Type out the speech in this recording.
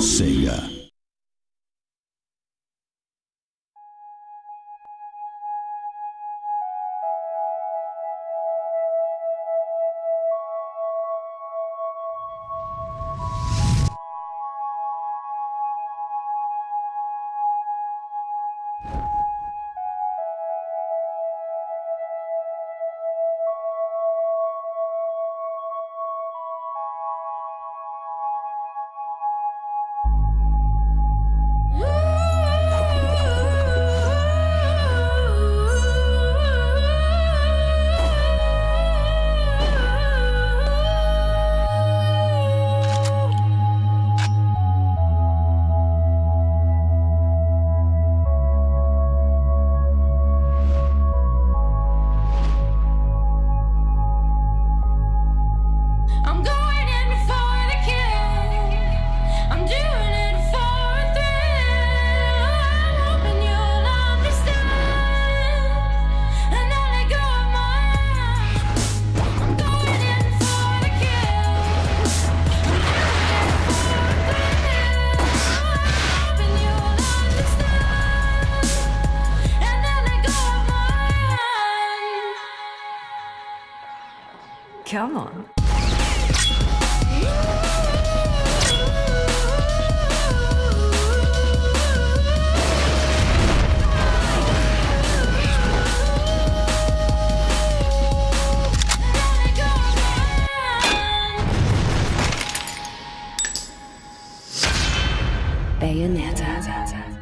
Sega. Come on. Bayonetta.